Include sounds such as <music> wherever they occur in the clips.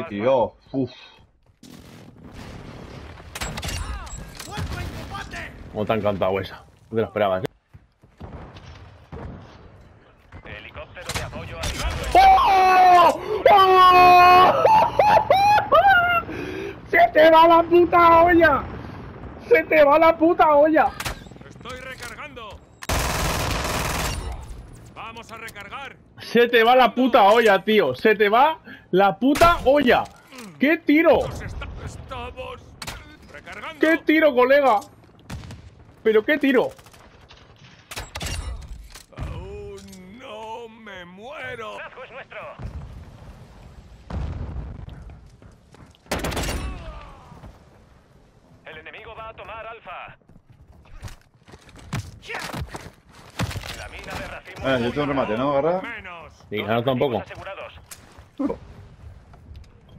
eh, tío. Uf. ¿Cómo te ha encantado esa? No te la esperabas, ¿eh? Helicóptero de apoyo. ¡Oh! ¡Oh! ¡Se te va la puta olla! ¡Se te va la puta olla! Estoy recargando. Vamos a recargar. Se te va la puta olla, tío. Se te va la puta olla. ¿Qué tiro? ¿Qué tiro, colega? ¿Pero qué tiro? Aún no me muero. Es nuestro. El enemigo va a tomar alfa. La mina de racimo. Eh, yo tengo un remate, ¿no? Agarra. Menos. Sí, ahora tampoco.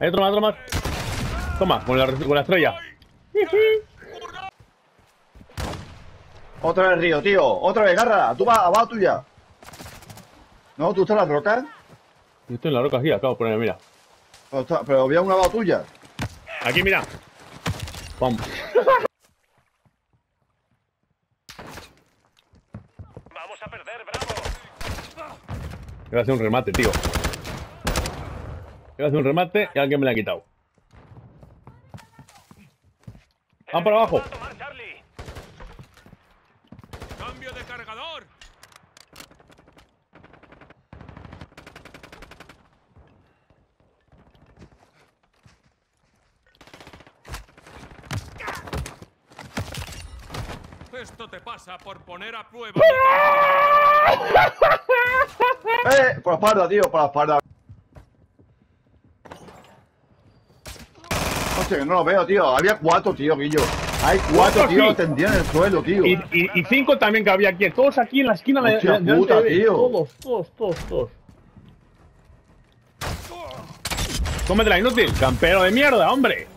Hay otro más, otro más. Toma, con la, con la estrella. Otra vez río, tío. Otra vez, garra. Tú vas abajo tuya. No, tú estás en las rocas. Yo estoy en la roca aquí, acabo de poner, mira. Pero, está- pero había una abajo tuya. Aquí, mira. Pum. Vamos a perder, bravo. Iba a hacer un remate, tío. Iba a hacer un remate y alguien me la ha quitado. Van para abajo. Cambio de cargador. Esto te pasa por poner a prueba. <laughs> ¡Eh! Por la espalda, tío, por la espalda. Que no lo veo, tío. Había cuatro, tío, Guillo. Hay cuatro, Cuatro tío, tendían en el suelo, tío. Y, y- y cinco también que había aquí. Todos aquí en la esquina de Hostia de- delante puta, de- tío. Todos, todos, todos, todos. Cómetela, inútil. Campero de mierda, hombre.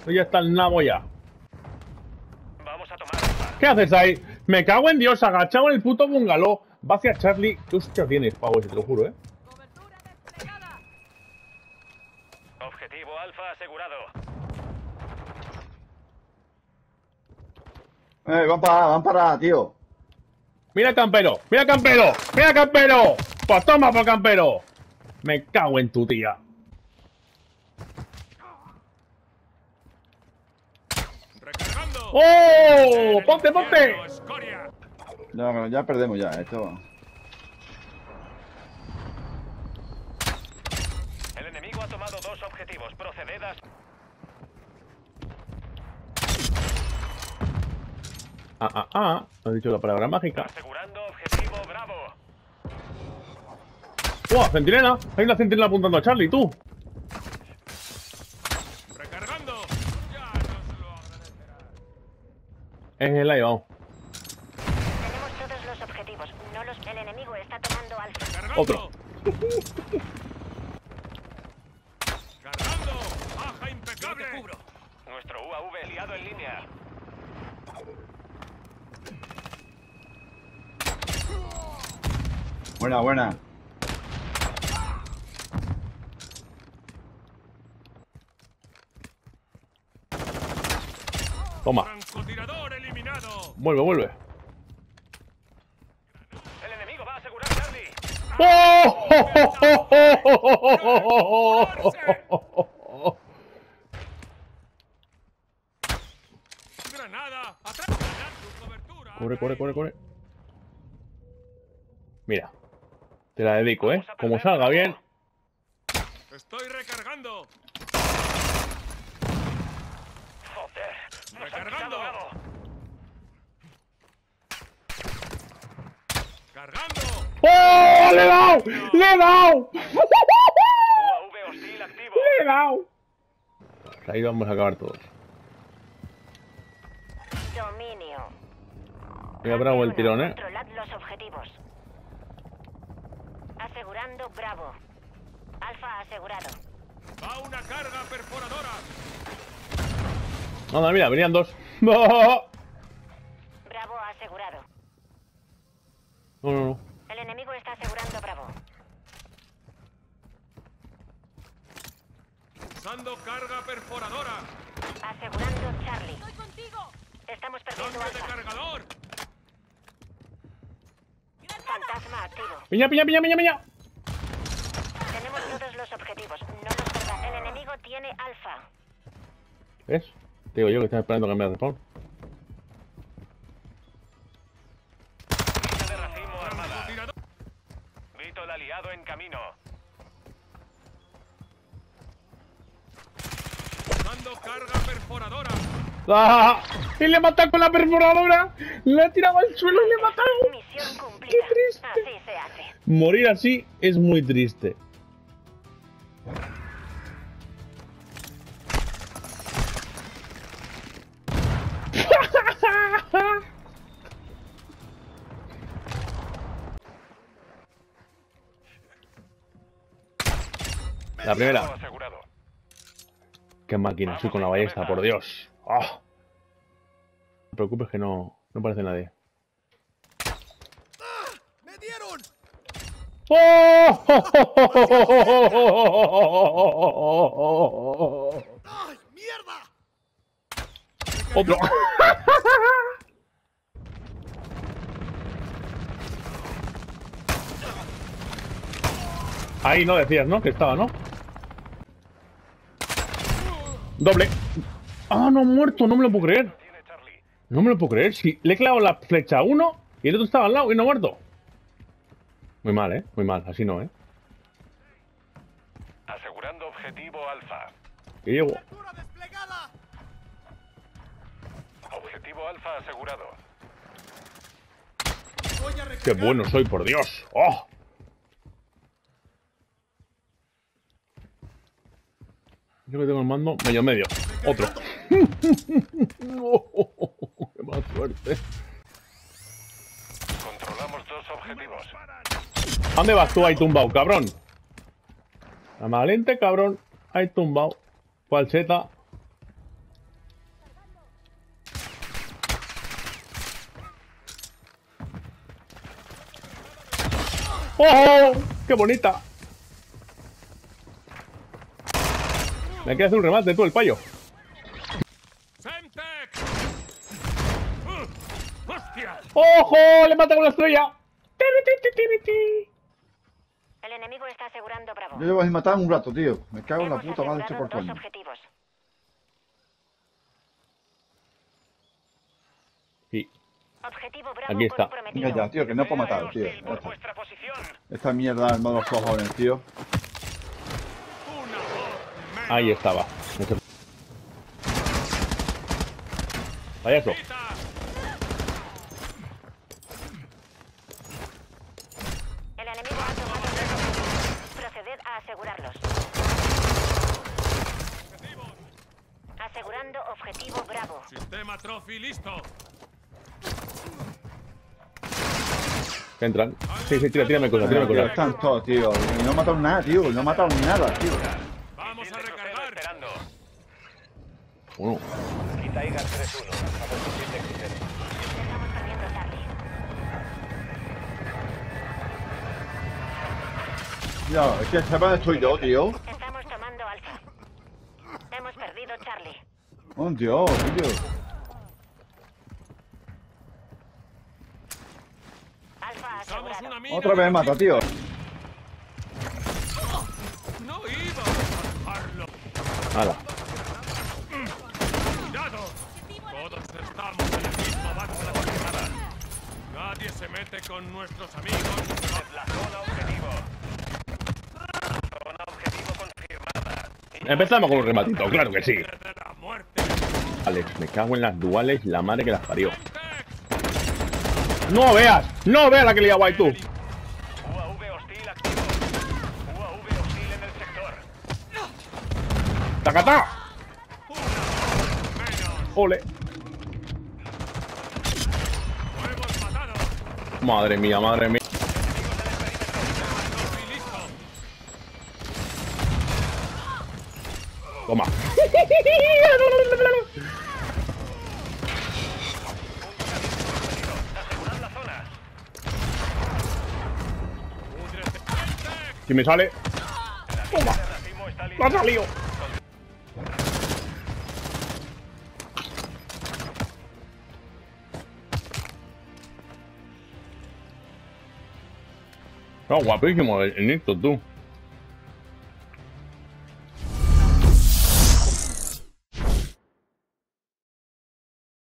Esto ya está el nabo ya. Vamos a tomar. ¿Qué haces ahí? Me cago en Dios, agachado en el puto bungalow. Va hacia Charlie. ¿Qué hostia tienes, pavo ese? Te lo juro, ¿eh? Objetivo alfa asegurado. Eh, van para, van para, tío. Mira campero, mira campero, mira campero. Pues toma por campero. Me cago en tu tía. Recargando. ¡Oh! ¡Ponte, ponte! Escoria. Ya, ya perdemos ya, esto. El enemigo ha tomado dos objetivos. Proceded a... Ah, ah, ah. Has dicho la palabra mágica. Asegurando objetivo bravo. ¡Oh! ¡Centinela! Hay una centinela apuntando a Charlie, tú. Recargando. Ya nos lo agradecerá. Es el ahí, vamos. Tenemos todos los objetivos. No los... El enemigo está tomando alfa. Cargando. Otro. Cargando. Baja impecable. Nuestro UAV liado en línea. Buena, buena. Toma. Francotirador eliminado. Vuelve, vuelve. El enemigo va a asegurar Charlie. ¡Oh! <laughs> Granada. Atrás. Corre, corre, corre, corre. Mira. Te la dedico, ¿eh? Como salga bien. Estoy recargando. Joder. Nos Recargando. Cargando. ¡Oh! ¡Le he dado! ¡Le he dado! ¡Le he dado! Ahí vamos a acabar todos. Dominio. Mira, bravo el tirón, ¿eh? Controlad los objetivos. Asegurando Bravo. Alfa asegurado. Va una carga perforadora. Anda, mira, venían dos. <laughs> No, Bravo asegurado. no, no. El enemigo está asegurando Bravo. Lanzando carga perforadora. Asegurando Charlie. Estoy contigo. Estamos perdiendo Alfa. Piña, piña, piña, piña, piña. Tenemos todos los objetivos. No nos perda. El enemigo tiene Alfa. ¿Ves? Te digo yo que estaba esperando que me aliado en camino. Lanzando carga perforadora. ¡Ah! Y le he matado con la perforadora. Le he tirado al suelo y le he matado. Misión cumplida. ¡Qué triste! Así se hace. Morir así es muy triste. La primera. Qué máquina, soy con la ballesta, por Dios. ¡Ah! No te preocupes que no, no parece nadie. ¡Me dieron! ¡Oh! ¡Ay, mierda! Otro. Ahí no decías, ¿no? Que estaba, ¿no? Doble. Ah, no ha muerto, no me lo puedo creer. No me lo puedo creer. Si le he clavado la flecha a uno y el otro estaba al lado y no ha muerto. Muy mal, ¿eh? Muy mal. Así no, ¿eh? Asegurando objetivo alfa. Que llego. Objetivo alfa asegurado. Qué bueno soy, por Dios. ¡Oh! Yo que tengo el mando medio medio. Otro. No, ¡Qué más suerte! Controlamos dos objetivos. ¿A ¿Dónde vas tú ahí tumbado, cabrón? La cabrón. Ahí tumbado. Falseta. ¡Oh! ¡Qué bonita! Me queda hacer un remate tú, el payo. Semtec. ¡Uh! ¡Hostia! ¡Ojo! ¡Le mata con la estrella! El enemigo está asegurando Bravo. Yo llevo sin matar un rato, tío. Me cago en la puta madre este portón. objetivos. Sí. Objetivo Bravo Aquí está. Venga ya, tío, que no puedo matar, tío. Por posición. Esta mierda en modo cojones, tío. Ahí estaba. Payaso. Quita. El enemigo ha tomado dos objetivos. Proceded a asegurarlos. Objetivos. Asegurando objetivo Bravo. Sistema Trophy listo. Entran. Sí, sí, tira, tírame cosas, tírame cosas. están todos, tío. Y no mataron nada, tío. No mataron nada, tío. Vamos a recargar. esperando. Uno. Y Tiger 3-1. Tío, es que se me estoy yo, tío. Estamos tomando Alfa. Hemos perdido Charlie. Oh, Dios, tío. Alfa asegurado. Otra vez mata, tío. No iba a dejarlo. Hala. ¡Cuidado! Todos estamos en el mismo barco de la barricada. Nadie se mete con nuestros amigos. La zona objetivo. Zona objetivo confirmada. Empezamos con un rematito, claro que sí. Alex, me cago en las duales, la madre que las parió. ¡No veas! ¡No veas la que le guay tú! ¡Tacatá! ¡Ole! Madre mía, madre mía. Toma. Si me sale. ¡Toma! ¡Me ha salido! Está guapísimo el, el tú.